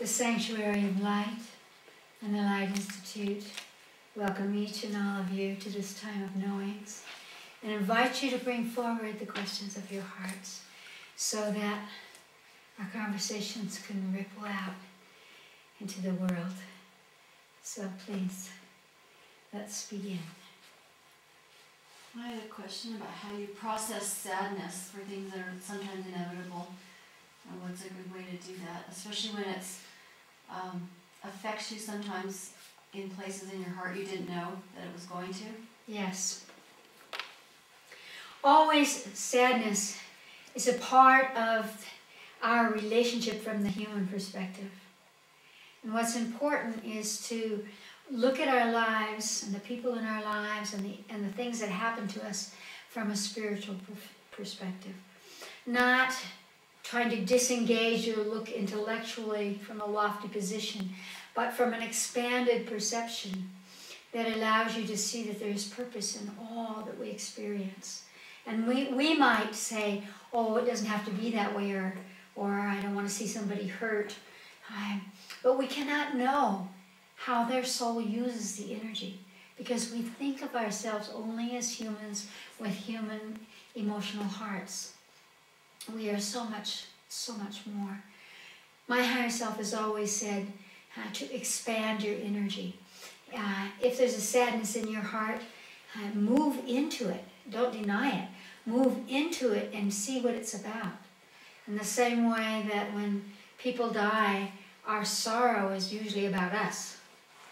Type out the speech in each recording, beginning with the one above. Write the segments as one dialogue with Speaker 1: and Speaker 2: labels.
Speaker 1: the Sanctuary of Light and the Light Institute welcome each and all of you to this time of knowings and invite you to bring forward the questions of your hearts so that our conversations can ripple out into the world. So please, let's begin.
Speaker 2: I had a question about how you process sadness for things that are sometimes inevitable, and what's a good way to do that, especially when it's um, affects you sometimes in places in your heart you didn't know that it was going to.
Speaker 1: Yes. Always sadness is a part of our relationship from the human perspective. And what's important is to look at our lives and the people in our lives and the, and the things that happen to us from a spiritual perspective. Not trying to disengage or look intellectually from a lofty position, but from an expanded perception that allows you to see that there is purpose in all that we experience. And we, we might say, oh, it doesn't have to be that way, or, or I don't want to see somebody hurt. Um, but we cannot know how their soul uses the energy because we think of ourselves only as humans with human emotional hearts. We are so much, so much more. My higher self has always said uh, to expand your energy. Uh, if there's a sadness in your heart, uh, move into it. Don't deny it. Move into it and see what it's about. In the same way that when people die, our sorrow is usually about us.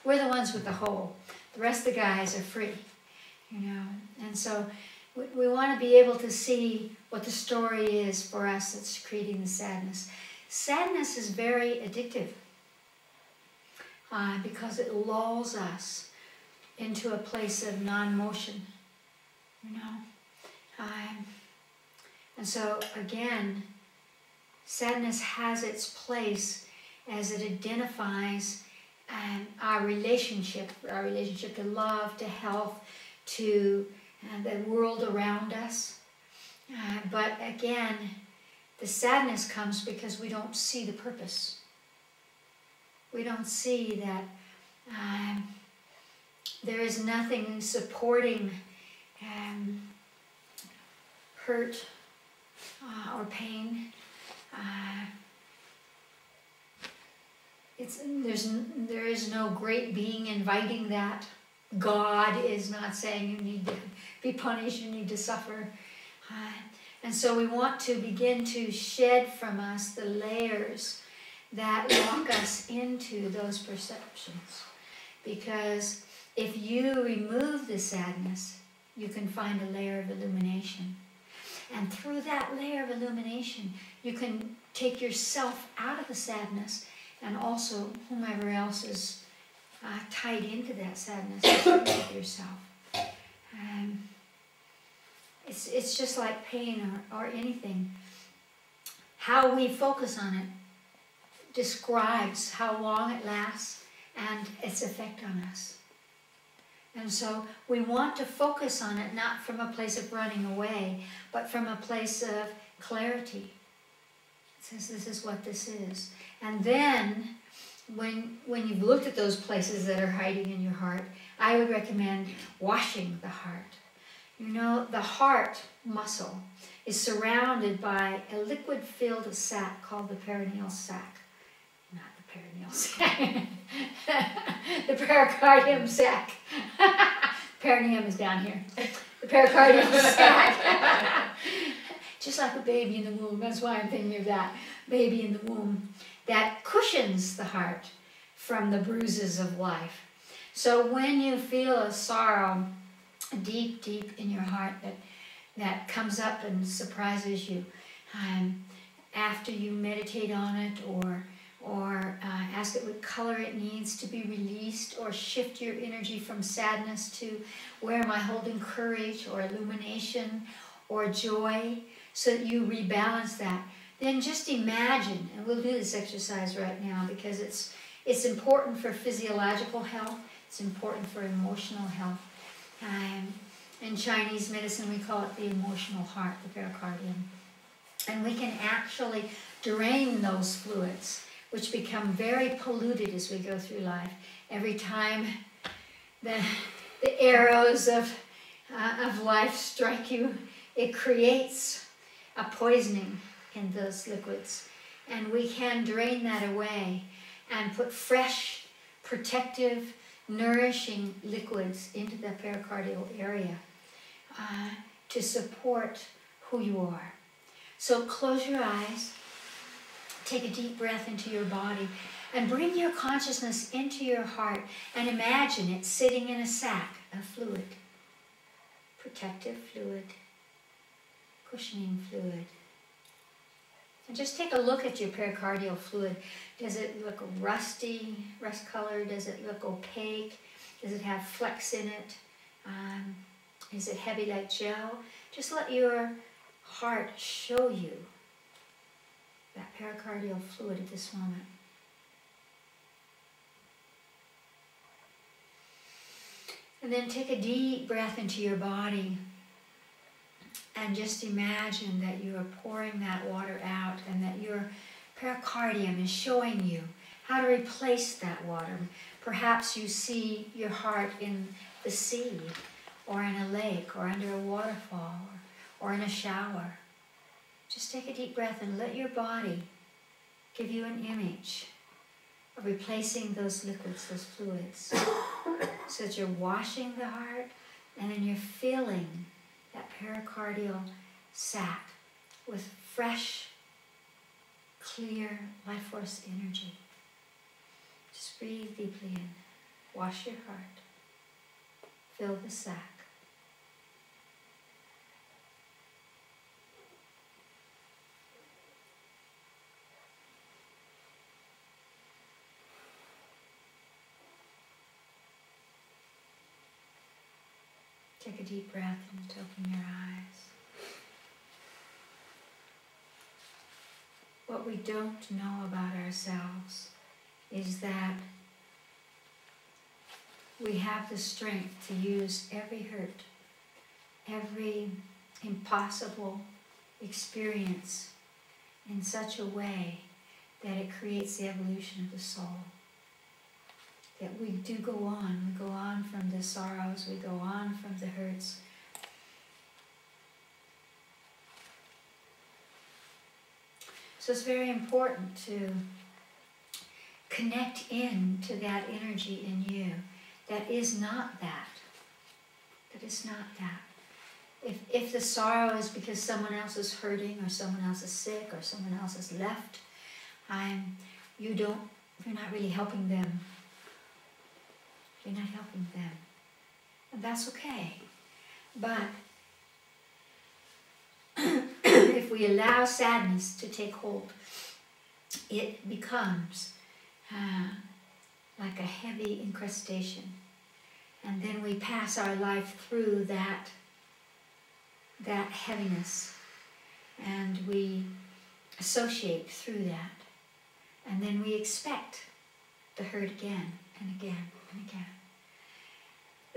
Speaker 1: We're the ones with the hole. The rest of the guys are free, you know. And so we, we want to be able to see what the story is for us that's creating the sadness. Sadness is very addictive uh, because it lulls us into a place of non-motion, you know. Um, and so again, sadness has its place as it identifies um, our relationship, our relationship to love, to health, to uh, the world around us. Uh, but again, the sadness comes because we don't see the purpose. We don't see that um, there is nothing supporting um, hurt uh, or pain. Uh, it's, there's, there is no great being inviting that. God is not saying you need to be punished, you need to suffer. Uh, and so we want to begin to shed from us the layers that lock us into those perceptions. Because if you remove the sadness, you can find a layer of illumination. And through that layer of illumination, you can take yourself out of the sadness and also whomever else is uh, tied into that sadness yourself. Um, it's, it's just like pain or, or anything. How we focus on it describes how long it lasts and its effect on us. And so we want to focus on it not from a place of running away, but from a place of clarity. It says this is what this is. And then, when, when you've looked at those places that are hiding in your heart, I would recommend washing the heart. You know, the heart muscle is surrounded by a liquid filled sac called the perineal sac. Not the perineal sac, the pericardium sac. perineum is down here. The pericardium sac. Just like a baby in the womb. That's why I'm thinking of that. Baby in the womb that cushions the heart from the bruises of life. So when you feel a sorrow deep, deep in your heart that, that comes up and surprises you, um, after you meditate on it or or uh, ask it what color it needs to be released, or shift your energy from sadness to where am I holding courage or illumination or joy, so that you rebalance that. Then just imagine, and we'll do this exercise right now because it's, it's important for physiological health, it's important for emotional health. Um, in Chinese medicine, we call it the emotional heart, the pericardium. And we can actually drain those fluids which become very polluted as we go through life. Every time the, the arrows of, uh, of life strike you, it creates a poisoning in those liquids. And we can drain that away and put fresh, protective, nourishing liquids into the pericardial area uh, to support who you are. So close your eyes, take a deep breath into your body, and bring your consciousness into your heart and imagine it sitting in a sac of fluid, protective fluid, cushioning fluid. And just take a look at your pericardial fluid. Does it look rusty, rust colored? Does it look opaque? Does it have flecks in it? Um, is it heavy like gel? Just let your heart show you that pericardial fluid at this moment. And then take a deep breath into your body and just imagine that you are pouring that water out and that your pericardium is showing you how to replace that water. Perhaps you see your heart in the sea or in a lake or under a waterfall or, in a shower. Just take a deep breath and let your body give you an image of replacing those liquids, those fluids. so that you're washing the heart and then you're filling that pericardial sac with fresh, clear life force energy. Just breathe deeply in. Wash your heart. Fill the sac. Take a deep breath and open your eyes. What we don't know about ourselves is that we have the strength to use every hurt, every impossible experience in such a way that it creates the evolution of the soul that we do go on. We go on from the sorrows, we go on from the hurts. So it's very important to connect in to that energy in you that is not that. That is not that. If, if the sorrow is because someone else is hurting or someone else is sick or someone else is left, I'm, you don't, you're not really helping them you're not helping them. And that's okay. But if we allow sadness to take hold, it becomes uh, like a heavy incrustation. And then we pass our life through that, that heaviness. And we associate through that. And then we expect the hurt again and again and again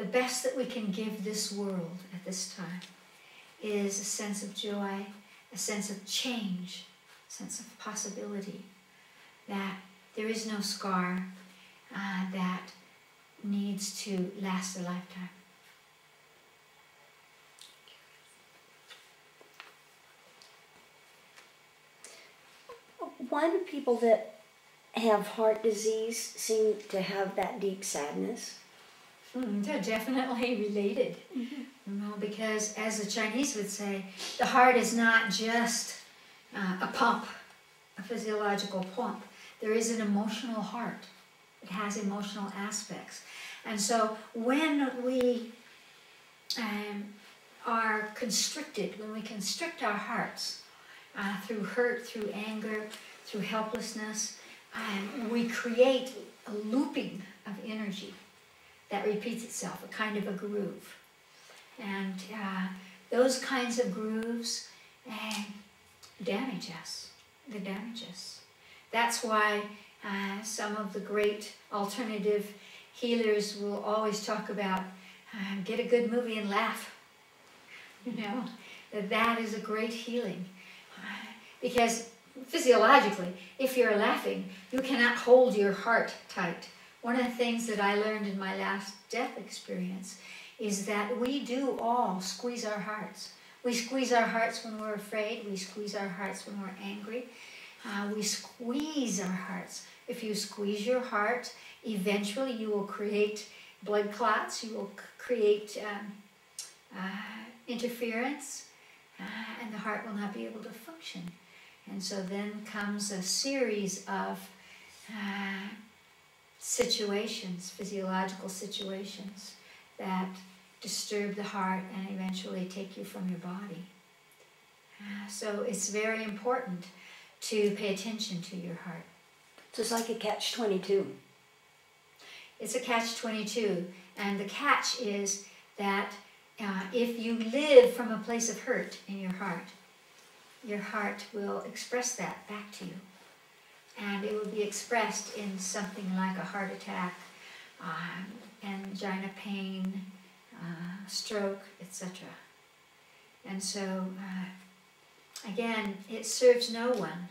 Speaker 1: the best that we can give this world at this time is a sense of joy, a sense of change, a sense of possibility, that there is no scar uh, that needs to last a lifetime.
Speaker 3: Why do people that have heart disease seem to have that deep sadness?
Speaker 1: Mm, they're definitely related. Mm-hmm. You know, because as the Chinese would say, the heart is not just uh, a pump, a physiological pump. There is an emotional heart. It has emotional aspects. And so when we um, are constricted, when we constrict our hearts uh, through hurt, through anger, through helplessness, um, we create a looping of energy that repeats itself, a kind of a groove. And uh, those kinds of grooves damage us. They damage us. That's why uh, some of the great alternative healers will always talk about uh, get a good movie and laugh. You know, that that is a great healing. Because physiologically, if you're laughing, you cannot hold your heart tight. One of the things that I learned in my last death experience is that we do all squeeze our hearts. We squeeze our hearts when we're afraid, we squeeze our hearts when we're angry, uh, we squeeze our hearts. If you squeeze your heart, eventually you will create blood clots, you will create um, uh, interference, uh, and the heart will not be able to function. And so then comes a series of uh, situations, physiological situations, that disturb the heart and eventually take you from your body. Uh, so it's very important to pay attention to your heart.
Speaker 3: So it's like a catch 22.
Speaker 1: It's a catch 22. And the catch is that uh, if you live from a place of hurt in your heart, your heart will express that back to you. And it will be expressed in something like a heart attack, um, angina pain, uh, stroke, etc. And so, uh, again, it serves no one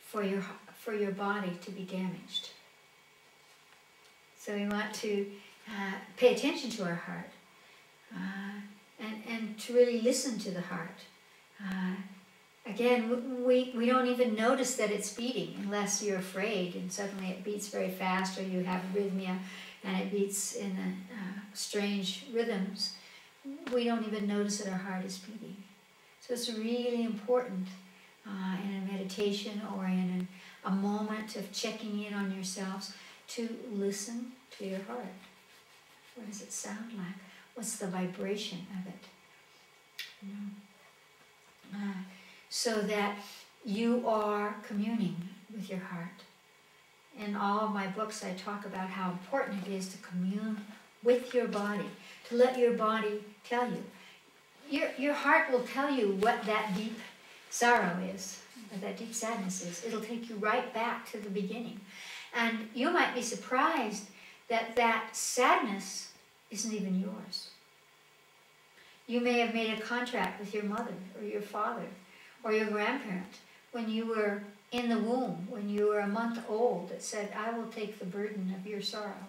Speaker 1: for your, for your body to be damaged. So we want to uh, pay attention to our heart uh, and, and to really listen to the heart. Again, we, we don't even notice that it's beating unless you're afraid and suddenly it beats very fast or you have arrhythmia and it beats in a, uh, strange rhythms. We don't even notice that our heart is beating. So it's really important uh, in a meditation or in a, a moment of checking in on yourselves to listen to your heart. What does it sound like? What's the vibration of it? You know? uh, so that you are communing with your heart. In all of my books, I talk about how important it is to commune with your body, to let your body tell you. Your, your heart will tell you what that deep sorrow is, what that deep sadness is. It'll take you right back to the beginning. And you might be surprised that that sadness isn't even yours. You may have made a contract with your mother or your father or your grandparent when you were in the womb, when you were a month old, that said, I will take the burden of your sorrow.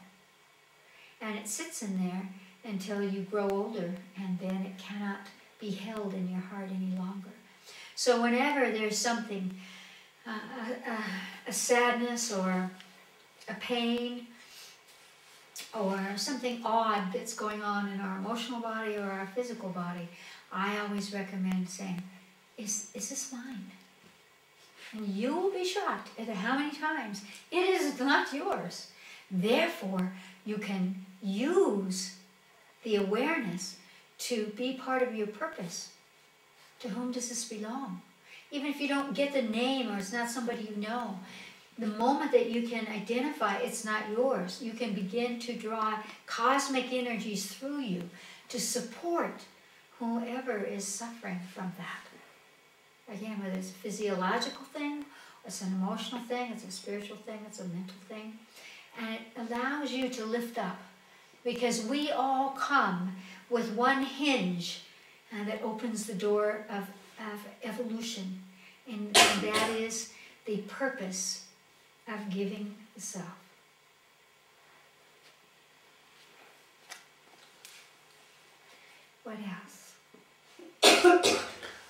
Speaker 1: And it sits in there until you grow older, and then it cannot be held in your heart any longer. So, whenever there's something, uh, a, a, a sadness or a pain or something odd that's going on in our emotional body or our physical body, I always recommend saying, Is, is this mine? And you will be shocked at how many times it is not yours. Therefore, you can use the awareness to be part of your purpose. To whom does this belong? Even if you don't get the name or it's not somebody you know, the moment that you can identify it's not yours, you can begin to draw cosmic energies through you to support whoever is suffering from that. Again, whether it's a physiological thing, it's an emotional thing, it's a spiritual thing, it's a mental thing. And it allows you to lift up because we all come with one hinge uh, that opens the door of, of evolution, and, and that is the purpose of giving the self. What else?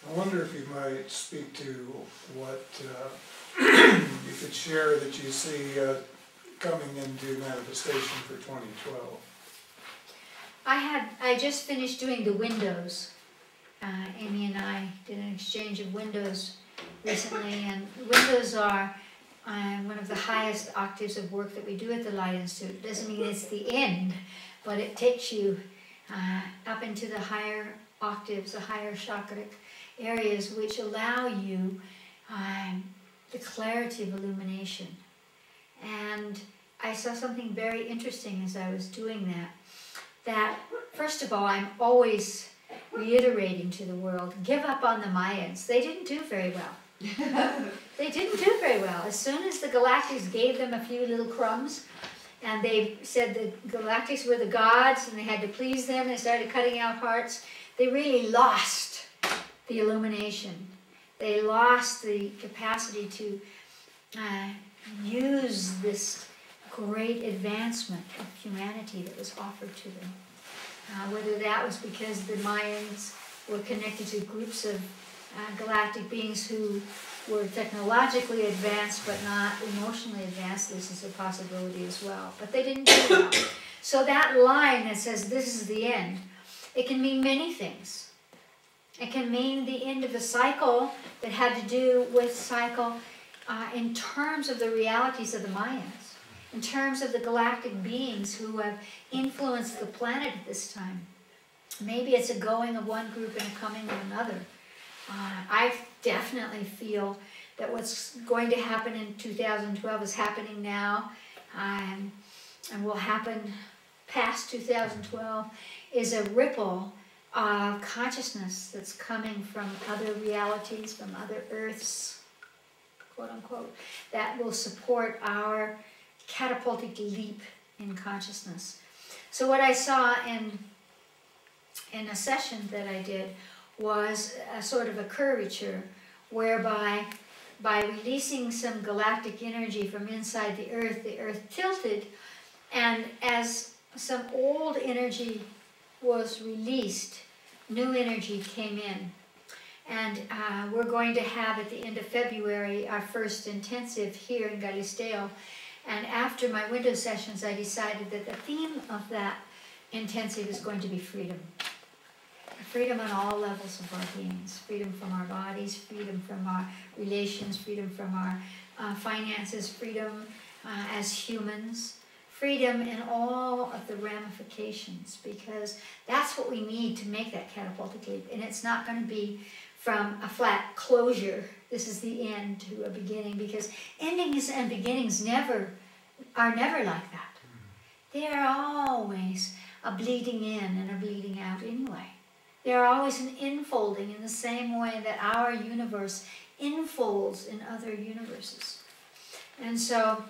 Speaker 4: I wonder if you might speak to what uh, you could share that you see uh, coming into manifestation for 2012.
Speaker 1: I had I just finished doing the windows. Uh, Amy and I did an exchange of windows recently, and windows are uh, one of the highest octaves of work that we do at the Light Institute. It Doesn't mean it's the end, but it takes you uh, up into the higher octaves, the higher chakric areas, which allow you um, the clarity of illumination. And I saw something very interesting as I was doing that. That, first of all, I'm always reiterating to the world give up on the Mayans. They didn't do very well. they didn't do very well. As soon as the Galactics gave them a few little crumbs, and they said the Galactics were the gods and they had to please them, and they started cutting out hearts, they really lost the illumination. they lost the capacity to uh, use this great advancement of humanity that was offered to them. Uh, whether that was because the Mayans were connected to groups of uh, galactic beings who were technologically advanced but not emotionally advanced, this is a possibility as well. But they didn't do that. So that line that says this is the end, it can mean many things. It can mean the end of a cycle that had to do with cycle uh, in terms of the realities of the Mayans, in terms of the galactic beings who have influenced the planet at this time. Maybe it's a going of one group and a coming of another. Uh, I definitely feel that what's going to happen in 2012 is happening now um, and will happen past 2012 is a ripple of consciousness that's coming from other realities, from other earths, quote unquote, that will support our catapultic leap in consciousness. So what I saw in in a session that I did was a sort of a curvature whereby by releasing some galactic energy from inside the earth, the earth tilted and as some old energy was released, new energy came in. And uh, we're going to have at the end of February our first intensive here in Galisteo. And after my window sessions, I decided that the theme of that intensive is going to be freedom. Freedom on all levels of our beings. Freedom from our bodies, freedom from our relations, freedom from our uh, finances, freedom uh, as humans, freedom in all of the ramifications because that's what we need to make that catapultic leap. And it's not going to be from a flat closure. This is the end to a beginning because endings and beginnings never are never like that. Mm-hmm. They are always a bleeding in and a bleeding out anyway. They are always an infolding in the same way that our universe infolds in other universes. And so,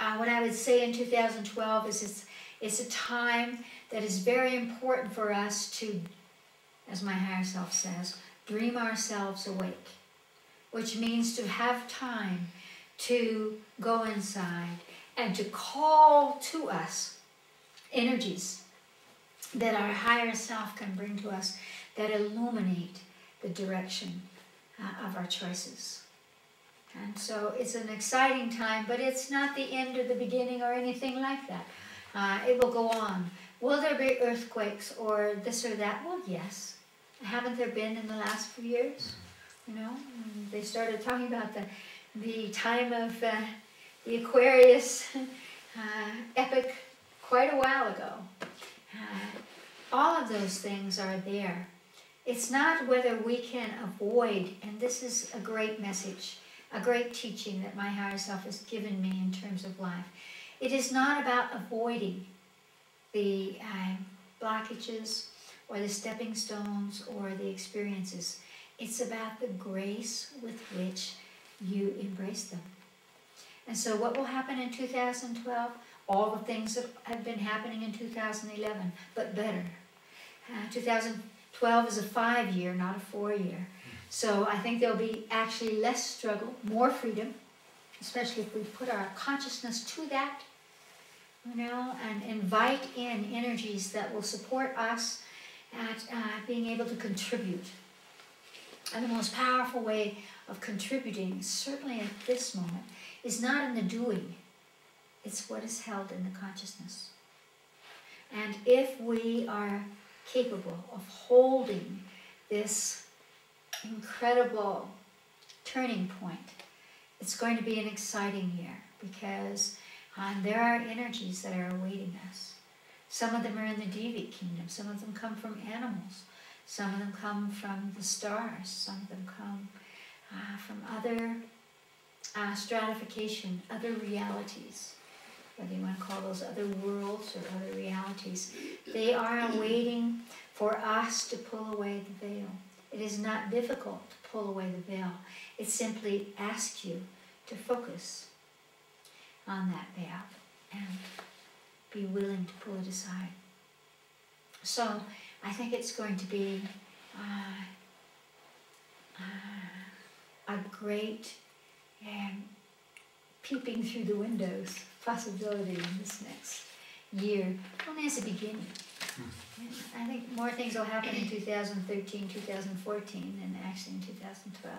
Speaker 1: uh, what I would say in 2012 is it's, it's a time that is very important for us to, as my higher self says, dream ourselves awake, which means to have time to go inside and to call to us energies that our higher self can bring to us that illuminate the direction uh, of our choices. And so it's an exciting time, but it's not the end or the beginning or anything like that. Uh, it will go on. Will there be earthquakes or this or that? Well, yes. Haven't there been in the last few years? You know, they started talking about the the time of uh, the Aquarius uh, epic quite a while ago. Uh, all of those things are there. It's not whether we can avoid, and this is a great message, a great teaching that my higher self has given me in terms of life. It is not about avoiding the uh, blockages or the stepping stones or the experiences. It's about the grace with which you embrace them. And so, what will happen in 2012? All the things that have been happening in 2011, but better. Uh, 2012 is a five year, not a four year. So, I think there'll be actually less struggle, more freedom, especially if we put our consciousness to that, you know, and invite in energies that will support us at uh, being able to contribute. And the most powerful way of contributing, certainly at this moment, is not in the doing, it's what is held in the consciousness. And if we are capable of holding this incredible turning point, it's going to be an exciting year because um, there are energies that are awaiting us. Some of them are in the Devic kingdom, some of them come from animals, some of them come from the stars, some of them come uh, from other uh, stratification, other realities, whether you want to call those other worlds or other realities. They are waiting for us to pull away the veil. It is not difficult to pull away the veil. It simply asks you to focus on that veil and be willing to pull it aside. So I think it's going to be uh, uh, a great um, peeping through the windows possibility in this next year, only as a beginning. I think more things will happen in 2013, 2014 than actually in 2012.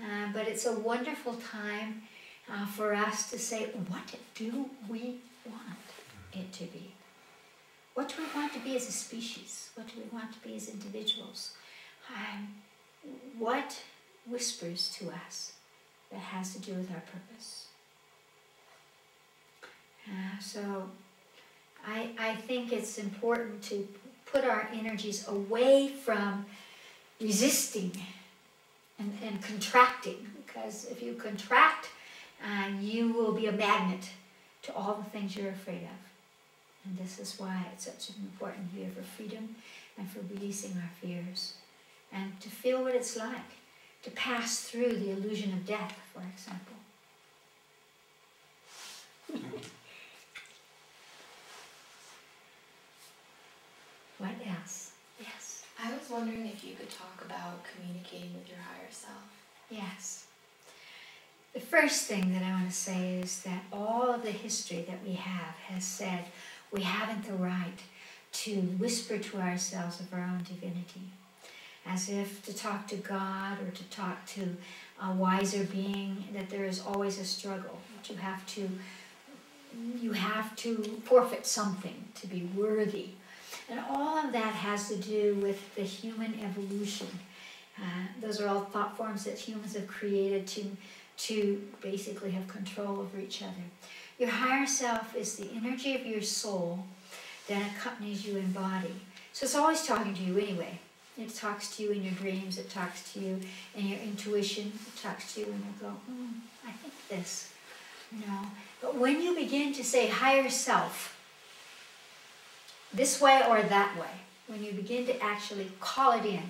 Speaker 1: Uh, but it's a wonderful time uh, for us to say, what do we want it to be? What do we want to be as a species? What do we want to be as individuals? Um, what whispers to us that has to do with our purpose? Uh, so I, I think it's important to put our energies away from resisting and, and contracting because if you contract, uh, you will be a magnet to all the things you're afraid of. And this is why it's such an important year for freedom and for releasing our fears and to feel what it's like to pass through the illusion of death, for example. What else? Yes.
Speaker 5: I was wondering if you could talk about communicating with your higher self.
Speaker 1: Yes. The first thing that I want to say is that all of the history that we have has said we haven't the right to whisper to ourselves of our own divinity, as if to talk to God or to talk to a wiser being, that there is always a struggle, that you have to you have to forfeit something to be worthy. And all of that has to do with the human evolution. Uh, those are all thought forms that humans have created to, to basically have control over each other. Your higher self is the energy of your soul that accompanies you in body. So it's always talking to you anyway. It talks to you in your dreams, it talks to you in your intuition, it talks to you when you go, mm, I think this, No. But when you begin to say higher self, this way or that way, when you begin to actually call it in,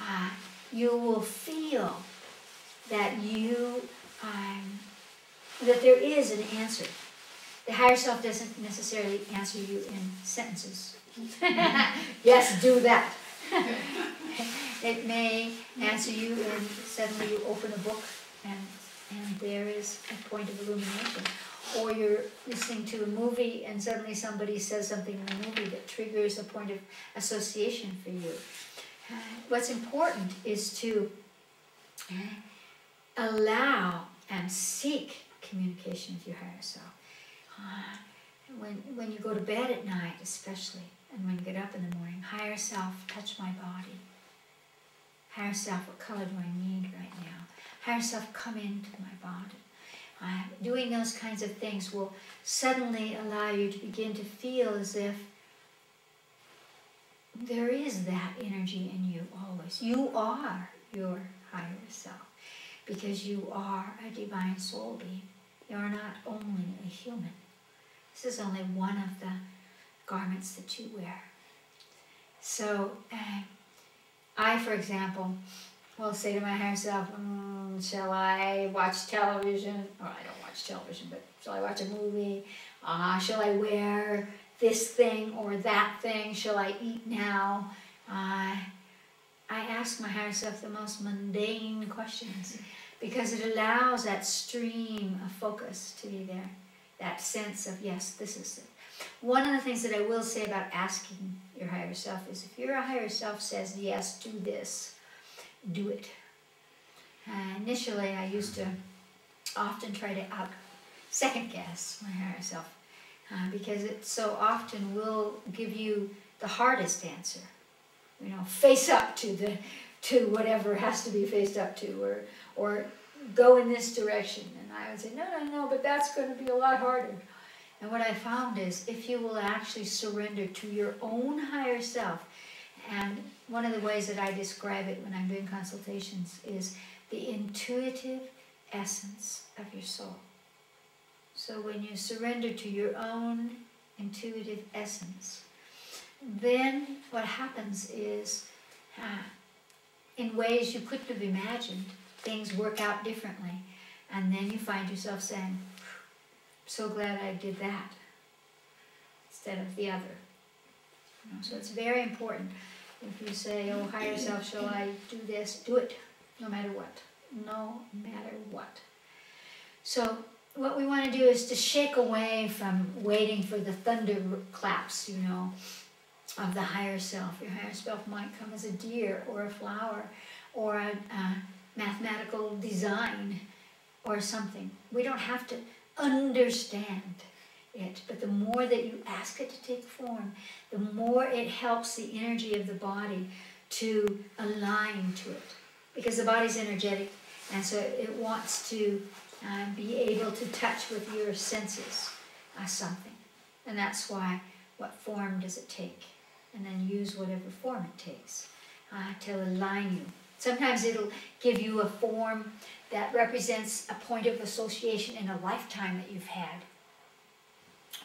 Speaker 1: uh, you will feel that you um, that there is an answer. The higher self doesn't necessarily answer you in sentences. yes, do that. it may answer you and suddenly you open a book and and there is a point of illumination. Or you're listening to a movie and suddenly somebody says something in the movie that triggers a point of association for you. What's important is to allow and seek communication with your higher self. When, when you go to bed at night, especially, and when you get up in the morning, higher self, touch my body. Higher self, what color do I need right now? Higher self, come into my body. Uh, doing those kinds of things will suddenly allow you to begin to feel as if there is that energy in you always. You are your higher self because you are a divine soul being. You are not only a human. This is only one of the garments that you wear. So, uh, I, for example, will say to my higher self, mm, shall I watch television? Or I don't watch television, but shall I watch a movie? Uh, shall I wear this thing or that thing? Shall I eat now? Uh, I ask my higher self the most mundane questions because it allows that stream of focus to be there, that sense of, yes, this is it. One of the things that I will say about asking your higher self is if your higher self says, yes, do this, do it. Uh, initially, I used to often try to out second guess my higher self uh, because it so often will give you the hardest answer. You know, face up to the to whatever has to be faced up to, or or go in this direction. And I would say, no, no, no, but that's going to be a lot harder. And what I found is if you will actually surrender to your own higher self, and one of the ways that I describe it when I'm doing consultations is the intuitive essence of your soul. So when you surrender to your own intuitive essence, then what happens is, uh, in ways you couldn't have imagined, things work out differently. And then you find yourself saying, so glad I did that instead of the other. You know, so it's very important. If you say, oh, higher self, shall I do this? Do it. no matter what. No matter what. So, what we want to do is to shake away from waiting for the thunder claps, you know, of the higher self. Your higher self might come as a deer or a flower or a, a mathematical design or something. We don't have to understand it, but the more that you ask it to take form, the more it helps the energy of the body to align to it. Because the body's energetic, and so it wants to uh, be able to touch with your senses uh, something. And that's why, what form does it take? And then use whatever form it takes uh, to align you. Sometimes it'll give you a form that represents a point of association in a lifetime that you've had,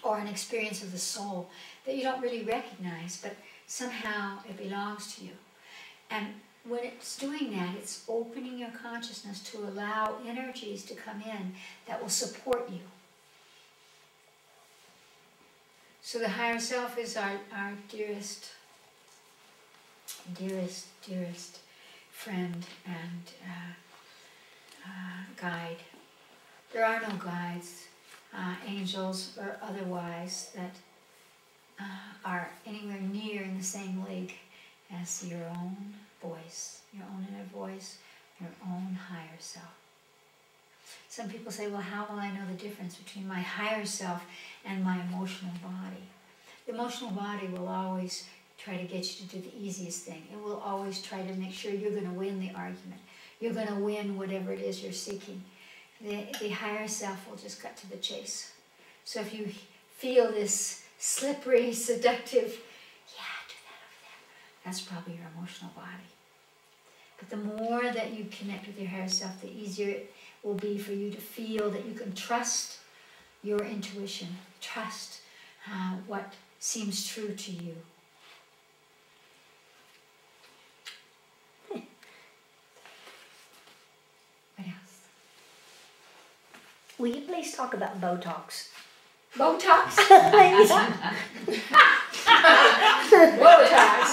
Speaker 1: or an experience of the soul that you don't really recognize, but somehow it belongs to you. And when it's doing that, it's opening your consciousness to allow energies to come in that will support you. So the higher self is our, our dearest, dearest, dearest friend and uh, uh, guide. There are no guides, uh, angels or otherwise, that uh, are anywhere near in the same league as your own voice, your own inner voice, your own higher self. Some people say, well, how will I know the difference between my higher self and my emotional body? The emotional body will always try to get you to do the easiest thing. It will always try to make sure you're going to win the argument. You're going to win whatever it is you're seeking. The, the higher self will just cut to the chase. So if you feel this slippery, seductive, yeah, do that over there, that's probably your emotional body. But the more that you connect with your higher self, the easier it will be for you to feel that you can trust your intuition, trust uh, what seems true to you. What else?
Speaker 3: Will you please talk about Botox?
Speaker 1: Botox?
Speaker 3: Please.
Speaker 1: Botox.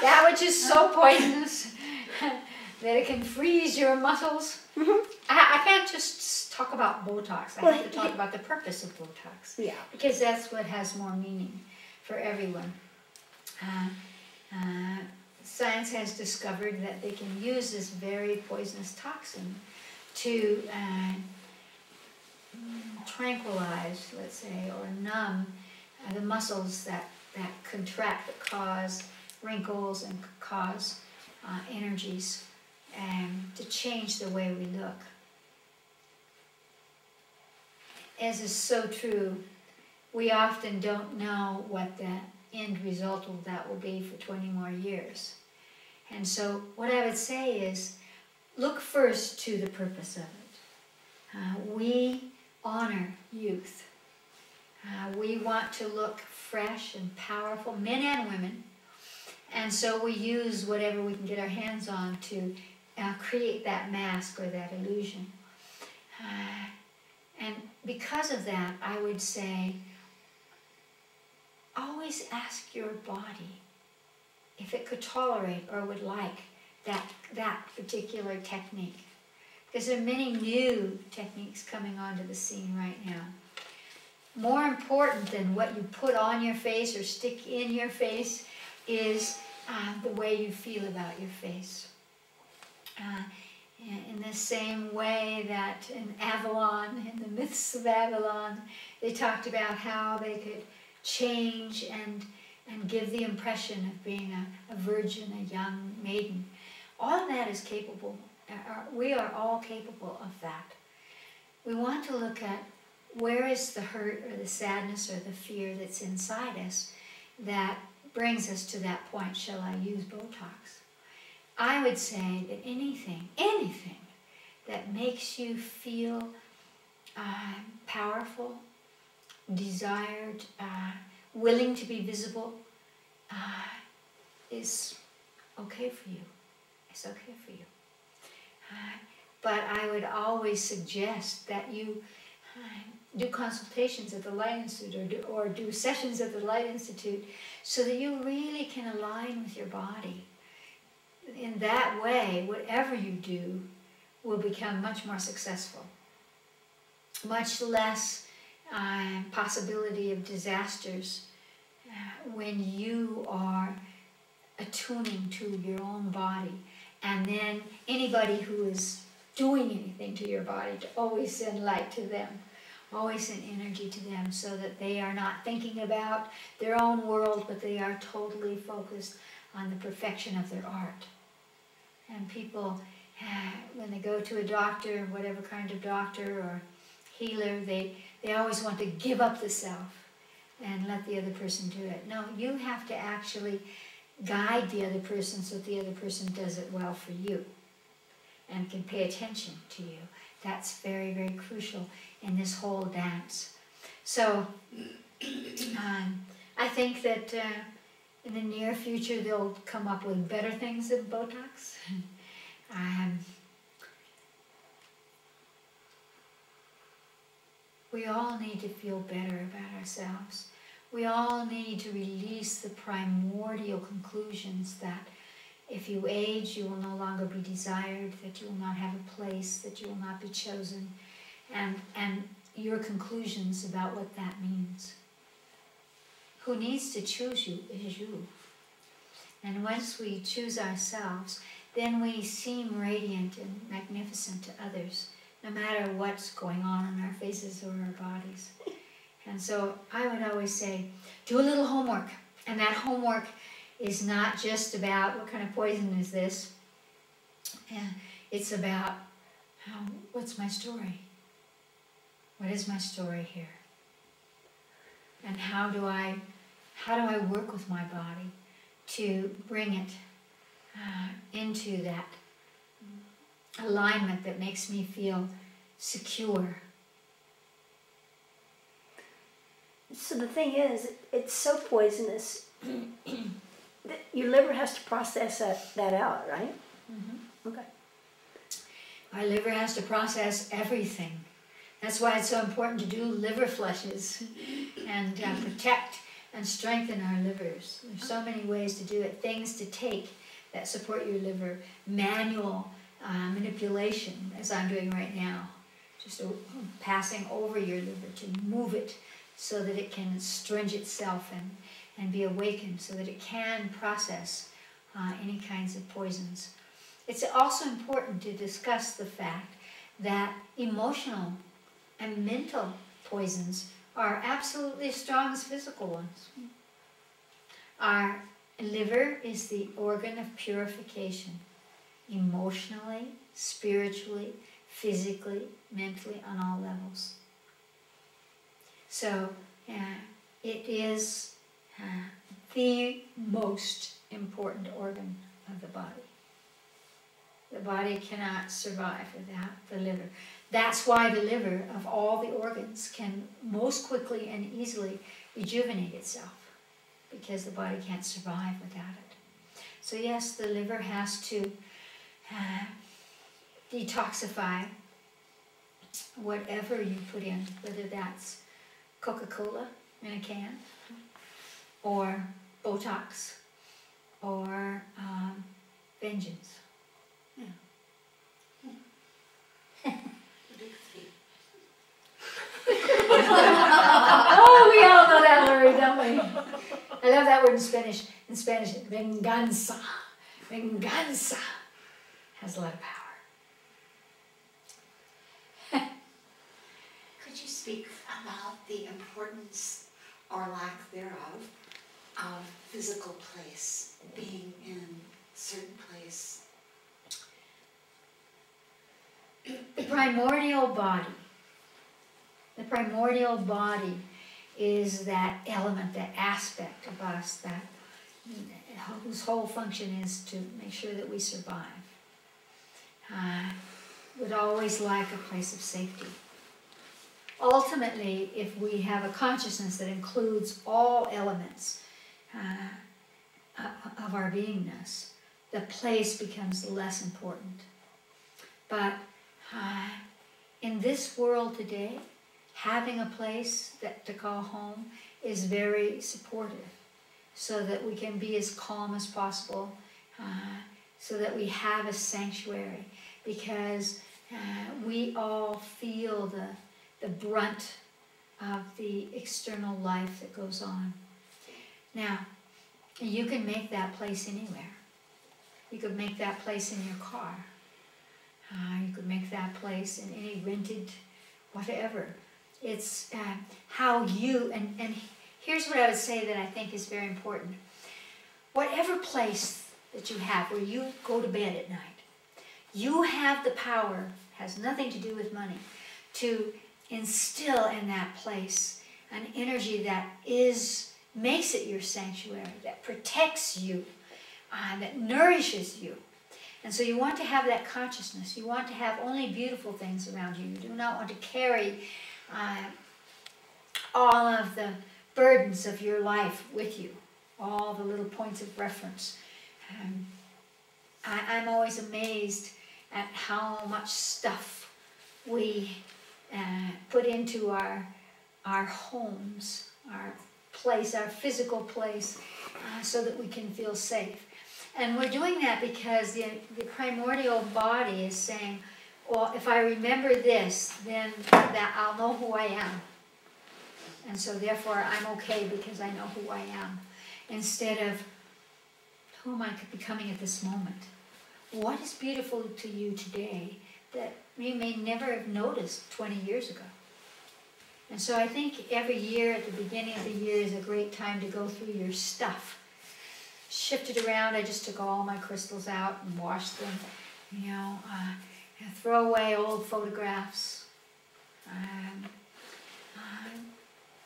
Speaker 1: that which is so poisonous that it can freeze your muscles.
Speaker 3: Mhm.
Speaker 1: I, I can't just talk about Botox. I
Speaker 3: Well,
Speaker 1: have to talk about the purpose of Botox
Speaker 3: yeah.
Speaker 1: because that's what has more meaning for everyone. Uh, uh, science has discovered that they can use this very poisonous toxin to uh, mm, tranquilize, let's say, or numb uh, the muscles that, that contract, that cause wrinkles and cause uh, energies, and to change the way we look. As is so true, we often don't know what the end result of that will be for 20 more years. And so, what I would say is look first to the purpose of it. Uh, we honor youth. Uh, we want to look fresh and powerful, men and women. And so we use whatever we can get our hands on to uh, create that mask or that illusion. Uh, and because of that, I would say always ask your body if it could tolerate or would like that, that particular technique. Because there are many new techniques coming onto the scene right now. More important than what you put on your face or stick in your face is uh, the way you feel about your face. Uh, in the same way that in Avalon, in the myths of Avalon, they talked about how they could change and and give the impression of being a, a virgin, a young maiden. All of that is capable. Uh, We are all capable of that. We want to look at where is the hurt or the sadness or the fear that's inside us that brings us to that point. Shall I use Botox? I would say that anything, anything that makes you feel uh, powerful, desired, uh, willing to be visible, uh, is okay for you. It's okay for you. But I would always suggest that you uh, do consultations at the Light Institute or do, or do sessions at the Light Institute so that you really can align with your body in that way, whatever you do will become much more successful. Much less uh, possibility of disasters uh, when you are attuning to your own body. And then anybody who is doing anything to your body, to always send light to them, always send energy to them so that they are not thinking about their own world, but they are totally focused on the perfection of their art. And people, uh, when they go to a doctor, whatever kind of doctor or healer, they, they always want to give up the self and let the other person do it. No, you have to actually guide the other person so that the other person does it well for you and can pay attention to you. That's very, very crucial in this whole dance. So, um, I think that uh, in the near future they'll come up with better things than Botox. um, we all need to feel better about ourselves. We all need to release the primordial conclusions that if you age, you will no longer be desired, that you will not have a place, that you will not be chosen, and, and your conclusions about what that means. Who needs to choose you is you. And once we choose ourselves, then we seem radiant and magnificent to others, no matter what's going on in our faces or our bodies. And so I would always say, do a little homework. And that homework is not just about what kind of poison is this. And it's about how, what's my story? What is my story here? And how do I, how do I work with my body to bring it uh, into that alignment that makes me feel secure
Speaker 3: So the thing is, it's so poisonous that your liver has to process that, that out, right?
Speaker 1: Mm-hmm.
Speaker 3: Okay.
Speaker 1: Our liver has to process everything. That's why it's so important to do liver flushes and uh, protect and strengthen our livers. There's so many ways to do it. Things to take that support your liver. Manual uh, manipulation, as I'm doing right now. Just uh, passing over your liver to move it so that it can stretch itself and, and be awakened so that it can process uh, any kinds of poisons. It's also important to discuss the fact that emotional and mental poisons are absolutely as strong as physical ones. Our liver is the organ of purification, emotionally, spiritually, physically, mentally, on all levels. So uh, it is uh, the most important organ of the body. The body cannot survive without the liver. That's why the liver, of all the organs, can most quickly and easily rejuvenate itself because the body can't survive without it. So, yes, the liver has to uh, detoxify whatever you put in, whether that's Coca-Cola in a can, or Botox, or um, Vengeance. Yeah. oh, we all know that, Larry, don't we? I love that word in Spanish. In Spanish, venganza. Venganza has a lot of power.
Speaker 6: Could you speak about the importance or lack thereof of physical place, being in certain place?
Speaker 1: The primordial body. The primordial body is that element, that aspect of us that whose whole function is to make sure that we survive. Uh, would always like a place of safety. Ultimately, if we have a consciousness that includes all elements uh, of our beingness, the place becomes less important. But uh, in this world today, having a place that to call home is very supportive so that we can be as calm as possible, uh, so that we have a sanctuary because uh, we all feel the, the brunt of the external life that goes on. Now, you can make that place anywhere. You could make that place in your car. Uh, you could make that place in any rented whatever. It's uh, how you, and, and here's what I would say that I think is very important. Whatever place that you have where you go to bed at night, you have the power, has nothing to do with money, to instill in that place an energy that is makes it your sanctuary, that protects you, uh, that nourishes you. And so you want to have that consciousness. You want to have only beautiful things around you. You do not want to carry uh, all of the burdens of your life with you, all the little points of reference. Um, I, I'm always amazed at how much stuff we uh, put into our our homes, our place, our physical place, uh, so that we can feel safe. And we're doing that because the, the primordial body is saying, well, if I remember this, then that I'll know who I am. And so therefore I'm okay because I know who I am. Instead of who am I becoming at this moment? What is beautiful to you today that you may never have noticed 20 years ago? And so I think every year at the beginning of the year is a great time to go through your stuff. Shift it around. I just took all my crystals out and washed them. You know, uh, throw away old photographs. Um, uh,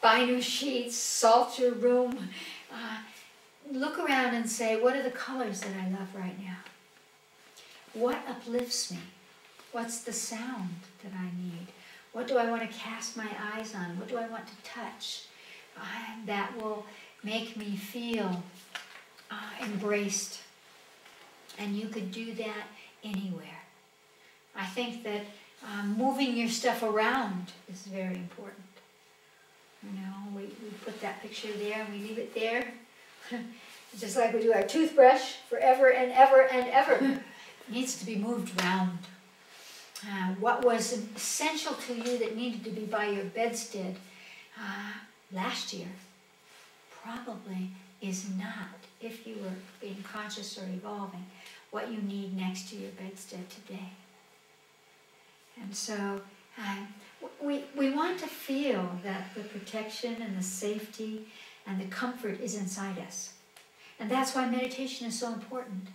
Speaker 1: buy new sheets, salt your room. Uh, look around and say, what are the colors that I love right now? What uplifts me? What's the sound that I need? What do I want to cast my eyes on? What do I want to touch? Uh, that will make me feel uh, embraced. And you could do that anywhere. I think that um, moving your stuff around is very important. You know, we, we put that picture there and we leave it there. Just like we do our toothbrush forever and ever and ever. it needs to be moved around. Uh, what was essential to you that needed to be by your bedstead uh, last year probably is not, if you were being conscious or evolving, what you need next to your bedstead today. And so uh, we, we want to feel that the protection and the safety and the comfort is inside us. And that's why meditation is so important.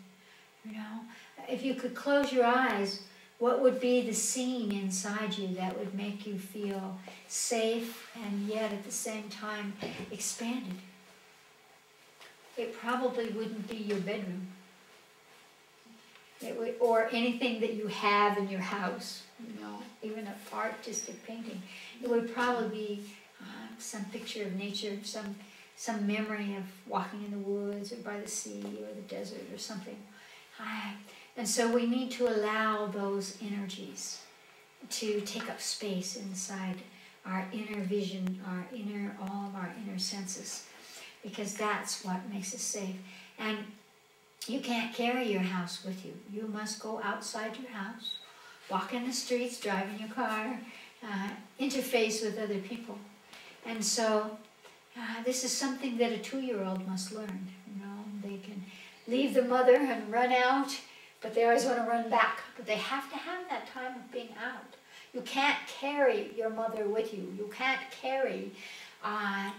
Speaker 1: You know, if you could close your eyes what would be the scene inside you that would make you feel safe and yet at the same time expanded? It probably wouldn't be your bedroom. It would, or anything that you have in your house, you know, even an artistic painting. It would probably be uh, some picture of nature, some some memory of walking in the woods or by the sea or the desert or something. Uh, and so we need to allow those energies to take up space inside our inner vision, our inner, all of our inner senses, because that's what makes us safe. And you can't carry your house with you. You must go outside your house, walk in the streets, drive in your car, uh, interface with other people. And so uh, this is something that a two-year-old must learn. You know, they can leave the mother and run out but they always want to run back. But they have to have that time of being out. You can't carry your mother with you. You can't carry uh,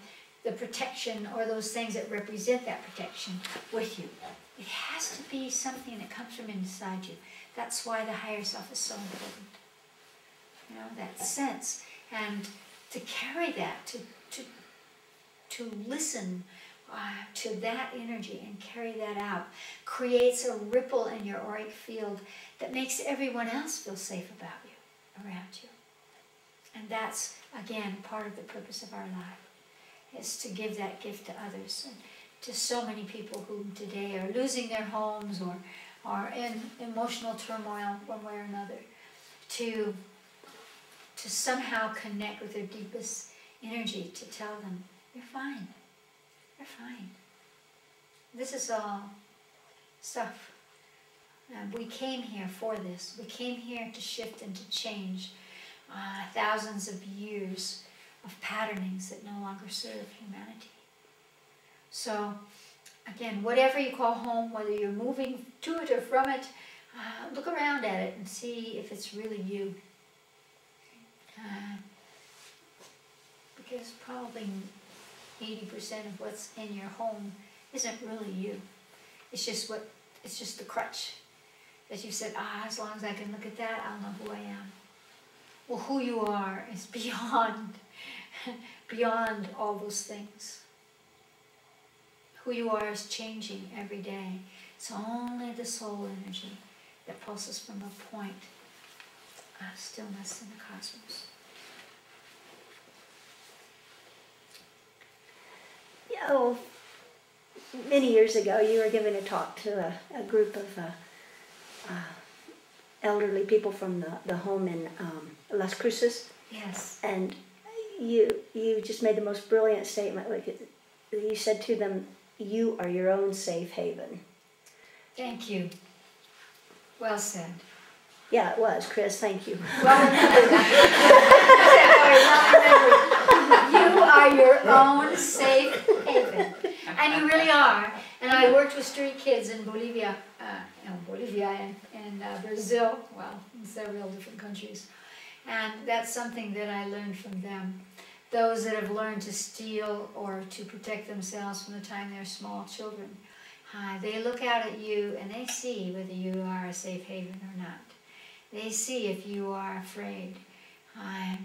Speaker 1: the protection or those things that represent that protection with you. It has to be something that comes from inside you. That's why the higher self is so important. You know, that sense. And to carry that, to, to, to listen Uh, to that energy and carry that out creates a ripple in your auric field that makes everyone else feel safe about you, around you. And that's, again, part of the purpose of our life, is to give that gift to others. And to so many people who today are losing their homes or are in emotional turmoil one way or another, to, to somehow connect with their deepest energy to tell them, you're fine. You're fine. This is all stuff Um, we came here for this. We came here to shift and to change uh, thousands of years of patternings that no longer serve humanity. So, again, whatever you call home, whether you're moving to it or from it, uh, look around at it and see if it's really you. Uh, because probably 80% of what's in your home isn't really you. It's just what it's just the crutch that you said, ah, as long as I can look at that, I'll know who I am. Well, who you are is beyond, beyond all those things. Who you are is changing every day. It's only the soul energy that pulses from a point of stillness in the cosmos.
Speaker 3: Oh, many years ago, you were giving a talk to a, a group of uh, uh, elderly people from the, the home in um, Las Cruces,
Speaker 1: Yes.
Speaker 3: and you you just made the most brilliant statement. Like you said to them, "You are your own safe haven."
Speaker 1: Thank you. Well said.
Speaker 3: Yeah, it was, Chris. Thank you.
Speaker 1: Well are your own safe haven. And you really are. And I worked with street kids in Bolivia, uh, in Bolivia and, and uh, Brazil, well, several different countries. And that's something that I learned from them. Those that have learned to steal or to protect themselves from the time they're small children, uh, they look out at you and they see whether you are a safe haven or not. They see if you are afraid, uh,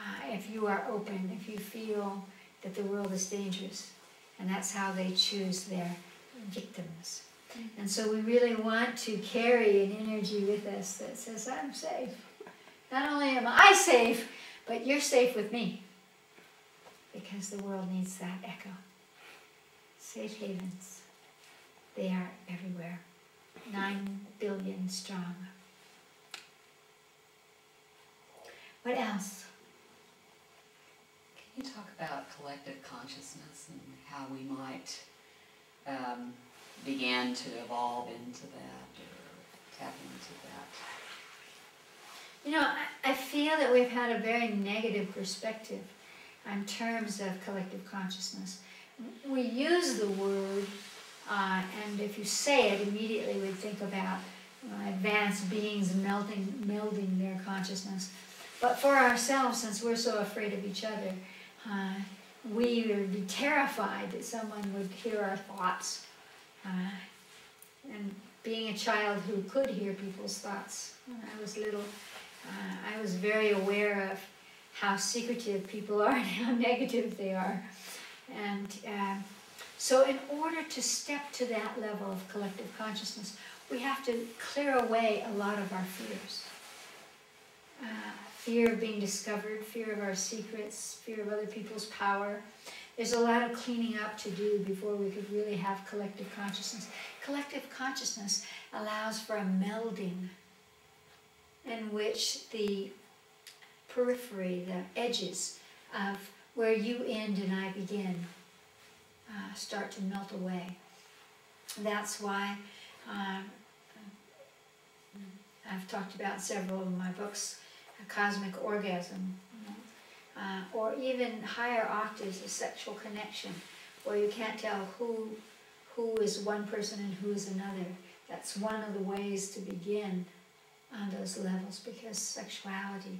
Speaker 1: uh, if you are open, if you feel that the world is dangerous. And that's how they choose their victims. And so we really want to carry an energy with us that says, I'm safe. Not only am I safe, but you're safe with me. Because the world needs that echo. Safe havens. They are everywhere. Nine billion strong. What else?
Speaker 7: You talk about collective consciousness and how we might um, begin to evolve into that or tap into that?
Speaker 1: You know, I, I feel that we've had a very negative perspective in terms of collective consciousness. We use the word, uh, and if you say it, immediately we think about uh, advanced beings melting, melding their consciousness. But for ourselves, since we're so afraid of each other, uh, we would be terrified that someone would hear our thoughts. Uh, and being a child who could hear people's thoughts when I was little, uh, I was very aware of how secretive people are and how negative they are. And uh, so, in order to step to that level of collective consciousness, we have to clear away a lot of our fears. Fear of being discovered, fear of our secrets, fear of other people's power. There's a lot of cleaning up to do before we could really have collective consciousness. Collective consciousness allows for a melding in which the periphery, the edges of where you end and I begin, uh, start to melt away. That's why um, I've talked about several of my books, a cosmic orgasm, uh, or even higher octaves of sexual connection, where you can't tell who who is one person and who is another. That's one of the ways to begin on those levels because sexuality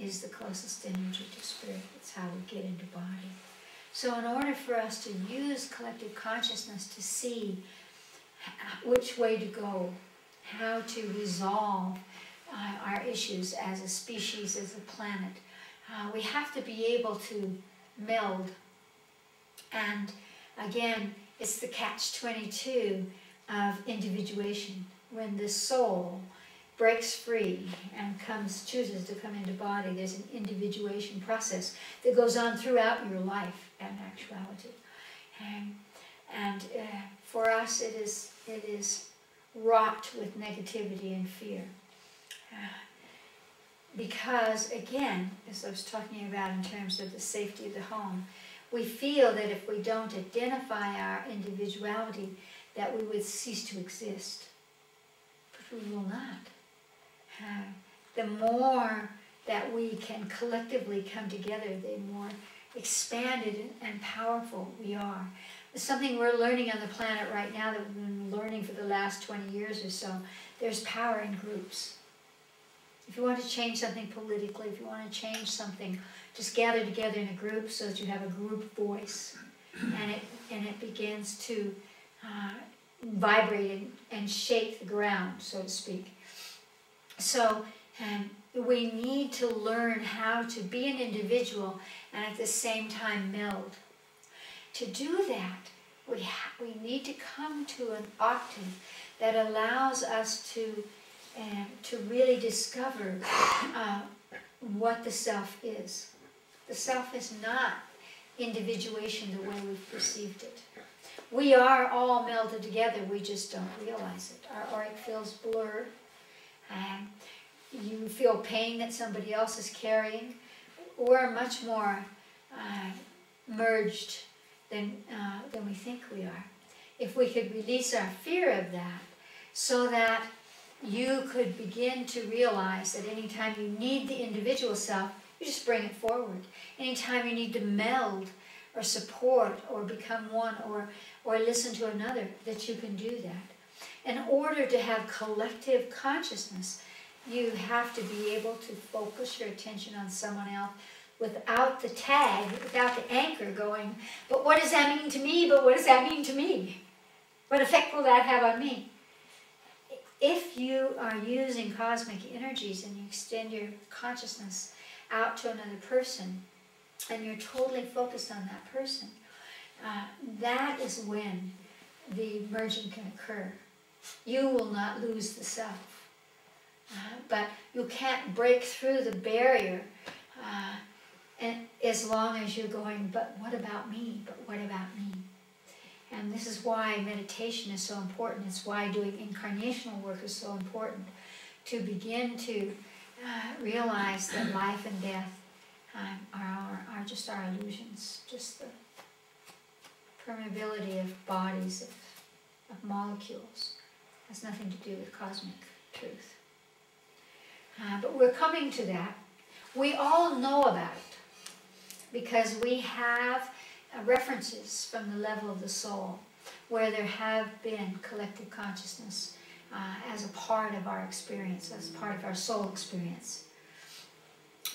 Speaker 1: is the closest energy to spirit. It's how we get into body. So, in order for us to use collective consciousness to see which way to go, how to resolve uh, our issues as a species, as a planet, uh, we have to be able to meld. And again, it's the catch 22 of individuation. When the soul breaks free and comes chooses to come into body, there's an individuation process that goes on throughout your life and actuality. And, and uh, for us, it is it is wrought with negativity and fear. Because again, as I was talking about in terms of the safety of the home, we feel that if we don't identify our individuality, that we would cease to exist. But we will not. Uh, the more that we can collectively come together, the more expanded and powerful we are. It's something we're learning on the planet right now that we've been learning for the last 20 years or so. There's power in groups. If you want to change something politically, if you want to change something, just gather together in a group so that you have a group voice, and it and it begins to uh, vibrate and, and shake the ground, so to speak. So um, we need to learn how to be an individual and at the same time meld. To do that, we, we need to come to an octave that allows us to, um, to really discover uh, what the self is. The self is not individuation the way we've perceived it. We are all melded together, we just don't realize it. Our auric fields blurred. Um, you feel pain that somebody else is carrying. We're much more uh, merged than, uh, than we think we are. If we could release our fear of that so that you could begin to realize that anytime you need the individual self, you just bring it forward. Anytime you need to meld or support or become one or, or listen to another, that you can do that. In order to have collective consciousness, you have to be able to focus your attention on someone else without the tag, without the anchor going, but what does that mean to me? But what does that mean to me? What effect will that have on me? If you are using cosmic energies and you extend your consciousness out to another person and you're totally focused on that person, uh, that is when the merging can occur. You will not lose the self. Uh, but you can't break through the barrier uh, and as long as you're going, but what about me? But what about me? This is why meditation is so important. It's why doing incarnational work is so important. To begin to uh, realize that life and death um, are, are just our illusions, just the permeability of bodies, of, of molecules, has nothing to do with cosmic truth. Uh, but we're coming to that. We all know about it because we have references from the level of the soul where there have been collective consciousness uh, as a part of our experience, as part of our soul experience.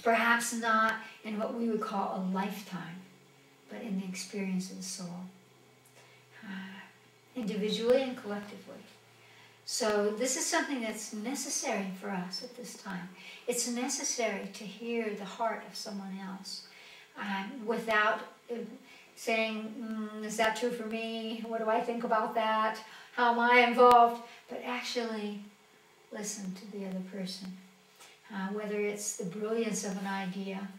Speaker 1: Perhaps not in what we would call a lifetime, but in the experience of the soul, uh, individually and collectively. So this is something that's necessary for us at this time. It's necessary to hear the heart of someone else um, without uh, saying, mm, is that true for me? What do I think about that? How am I involved? But actually listen to the other person. Uh, whether it's the brilliance of an idea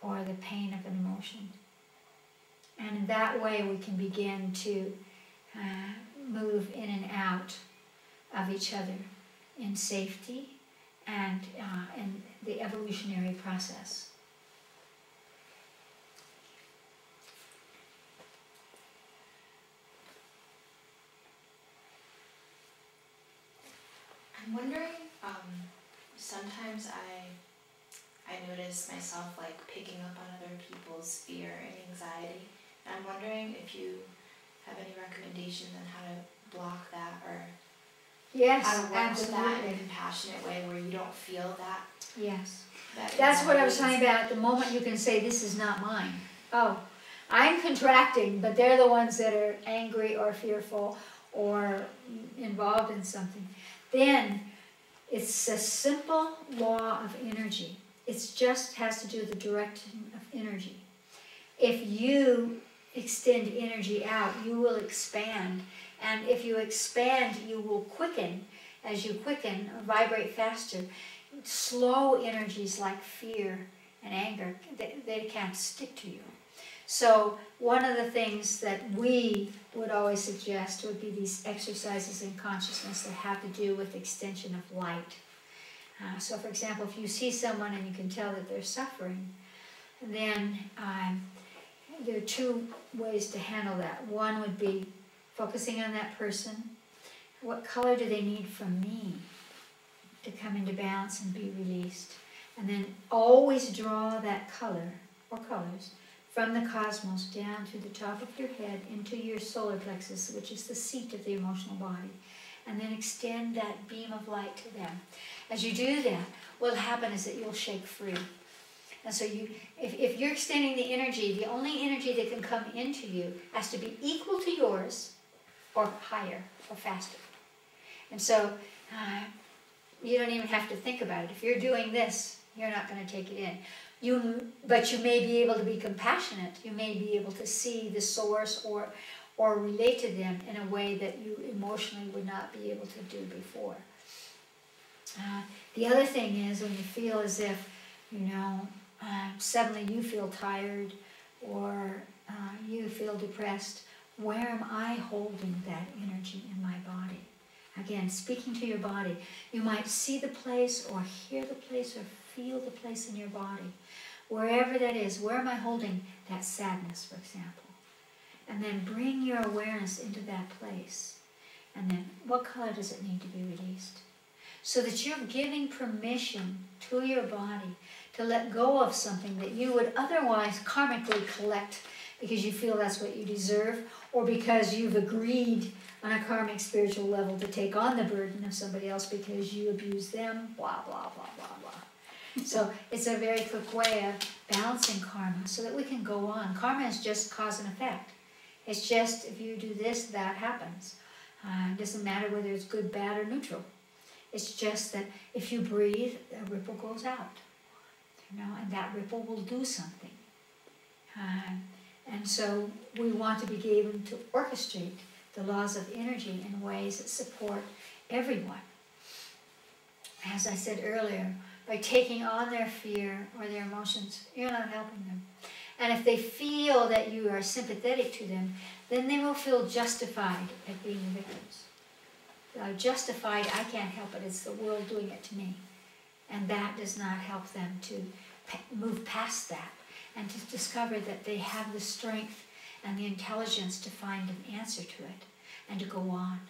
Speaker 1: or the pain of an emotion. And in that way we can begin to uh, move in and out of each other in safety and uh, in the evolutionary process.
Speaker 5: I'm wondering, um, sometimes I I notice myself like picking up on other people's fear and anxiety. And I'm wondering if you have any recommendations on how to block that or
Speaker 1: Yes,
Speaker 5: how to work with that in a compassionate way where you don't feel that.
Speaker 1: Yes.
Speaker 5: that
Speaker 1: That's what I was talking about. At The moment you can say, This is not mine. Oh, I'm contracting, but they're the ones that are angry or fearful or involved in something. Then it's a simple law of energy. It just has to do with the direction of energy. If you extend energy out, you will expand. And if you expand, you will quicken. As you quicken vibrate faster, slow energies like fear and anger, they, they can't stick to you. So one of the things that we would always suggest would be these exercises in consciousness that have to do with extension of light. Uh, so for example, if you see someone and you can tell that they're suffering, then um, there are two ways to handle that. One would be focusing on that person. What color do they need from me? to come into balance and be released. And then always draw that color or colors from the cosmos down through the top of your head into your solar plexus, which is the seat of the emotional body. And then extend that beam of light to them. As you do that, what'll happen is that you'll shake free. And so you if, if you're extending the energy, the only energy that can come into you has to be equal to yours or higher or faster. And so uh, you don't even have to think about it. If you're doing this, you're not going to take it in. You, but you may be able to be compassionate. You may be able to see the source or, or relate to them in a way that you emotionally would not be able to do before. Uh, the other thing is when you feel as if, you know, uh, suddenly you feel tired or uh, you feel depressed, where am I holding that energy in my body? Again, speaking to your body, you might see the place or hear the place or feel the place in your body. Wherever that is, where am I holding that sadness, for example? And then bring your awareness into that place. And then what color does it need to be released? So that you're giving permission to your body to let go of something that you would otherwise karmically collect because you feel that's what you deserve or because you've agreed on a karmic spiritual level to take on the burden of somebody else because you abuse them, blah, blah, blah. So it's a very quick way of balancing karma so that we can go on. Karma is just cause and effect. It's just if you do this, that happens. Uh, it doesn't matter whether it's good, bad, or neutral. It's just that if you breathe, a ripple goes out. You know, and that ripple will do something. Uh, and so we want to be able to orchestrate the laws of energy in ways that support everyone. As I said earlier, by taking on their fear or their emotions, you're not helping them. And if they feel that you are sympathetic to them, then they will feel justified at being victims. Justified, I can't help it, it's the world doing it to me. And that does not help them to move past that and to discover that they have the strength and the intelligence to find an answer to it and to go on.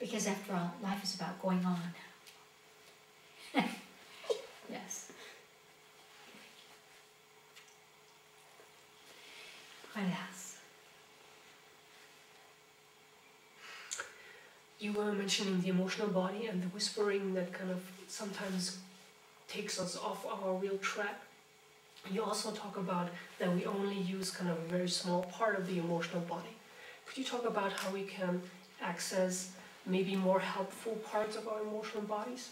Speaker 1: Because after all, life is about going on. yes. What else?
Speaker 8: You were mentioning the emotional body and the whispering that kind of sometimes takes us off our real track. You also talk about that we only use kind of a very small part of the emotional body. Could you talk about how we can access maybe more helpful parts of our emotional bodies?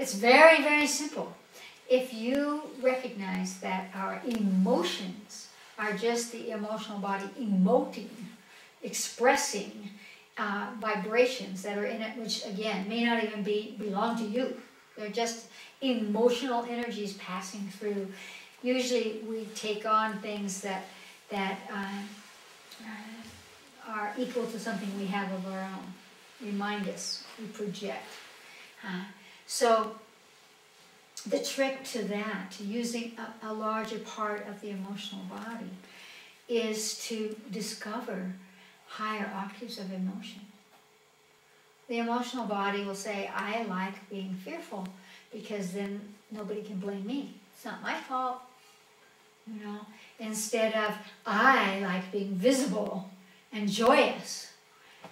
Speaker 1: It's very, very simple. If you recognize that our emotions are just the emotional body emoting, expressing uh, vibrations that are in it, which again may not even be belong to you. They're just emotional energies passing through usually we take on things that that uh, uh, are equal to something we have of our own. Remind us, we project. So the trick to that, to using a, a larger part of the emotional body, is to discover higher octaves of emotion. The emotional body will say, I like being fearful because then nobody can blame me. It's not my fault you know, instead of I like being visible and joyous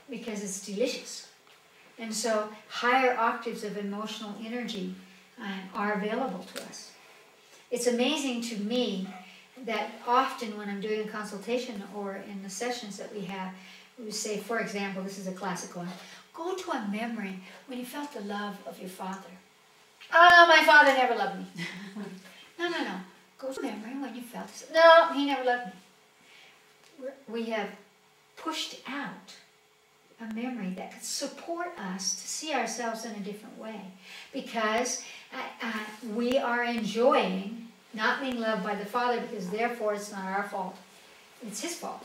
Speaker 1: because it's delicious. And so higher octaves of emotional energy uh, are available to us. It's amazing to me that often when I'm doing a consultation or in the sessions that we have, we say, for example, this is a classic one, go to a memory when you felt the love of your father. Oh, my father never loved me. no, no, no. Go to a memory when you felt this. No, he never loved me. We have pushed out a memory that could support us to see ourselves in a different way because uh, uh, we are enjoying not being loved by the Father because therefore it's not our fault. It's His fault.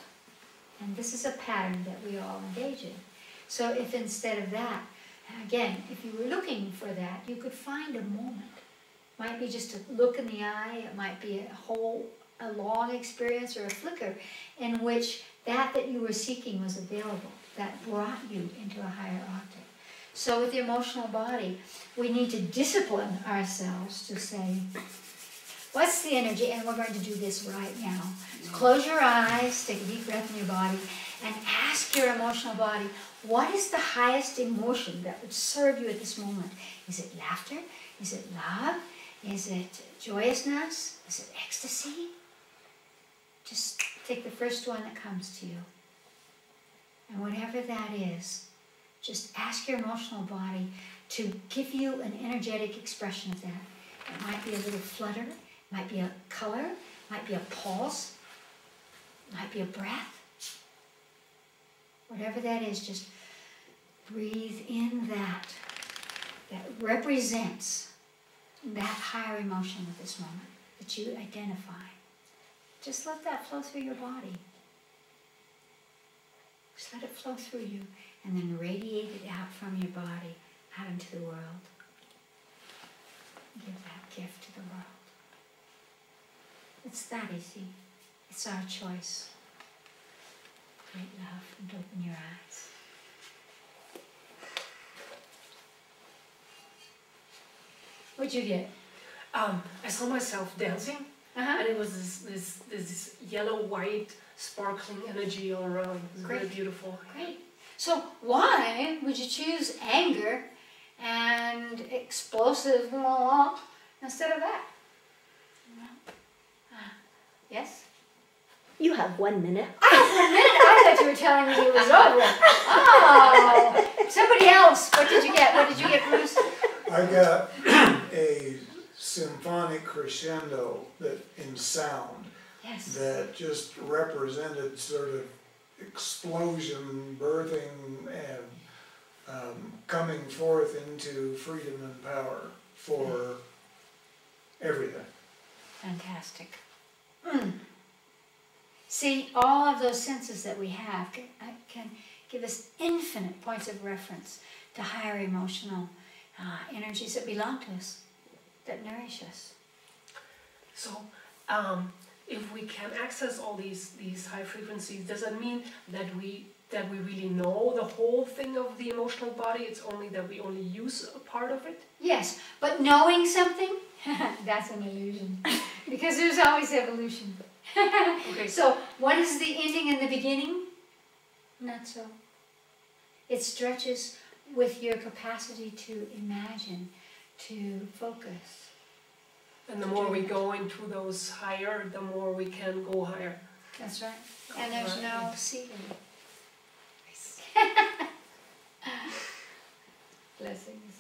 Speaker 1: And this is a pattern that we all engage in. So if instead of that, again, if you were looking for that, you could find a moment might be just a look in the eye, it might be a whole, a long experience or a flicker in which that that you were seeking was available, that brought you into a higher octave. So with the emotional body, we need to discipline ourselves to say, what's the energy? And we're going to do this right now. Close your eyes, take a deep breath in your body, and ask your emotional body, what is the highest emotion that would serve you at this moment? Is it laughter? Is it love? Is it joyousness? Is it ecstasy? Just take the first one that comes to you. And whatever that is, just ask your emotional body to give you an energetic expression of that. It might be a little flutter, it might be a color, it might be a pulse, it might be a breath. Whatever that is, just breathe in that. That represents that higher emotion at this moment that you identify. Just let that flow through your body. Just let it flow through you and then radiate it out from your body out into the world. Give that gift to the world. It's that easy. It's our choice. Great love and open your eyes. What'd you get?
Speaker 8: Um, I saw myself dancing,
Speaker 1: Uh-huh.
Speaker 8: and it was this this this, this yellow white sparkling energy all around. It was very
Speaker 1: Great.
Speaker 8: beautiful.
Speaker 1: Great. So why would you choose anger and explosive blah, instead of that? Uh, Yes?
Speaker 3: You have one minute.
Speaker 1: For a minute, I thought you were telling me it was over. Oh, somebody else. What did you get? What did you get, Bruce?
Speaker 4: I got a symphonic crescendo that in sound
Speaker 1: Yes.
Speaker 4: that just represented sort of explosion, birthing, and um, coming forth into freedom and power for everything.
Speaker 1: Fantastic. Hmm. See, all of those senses that we have can, uh, can give us infinite points of reference to higher emotional uh, energies that belong to us, that nourish us.
Speaker 8: So, um, if we can access all these these high frequencies, does that mean that we that we really know the whole thing of the emotional body? It's only that we only use a part of it.
Speaker 1: Yes, but knowing something, that's an illusion. because there's always evolution.
Speaker 8: Okay.
Speaker 1: So, what is the ending and the beginning? Not so. It stretches with your capacity to imagine, to focus.
Speaker 8: And the more we go into those higher, the more we can go higher.
Speaker 1: That's right. And there's no ceiling. Blessings.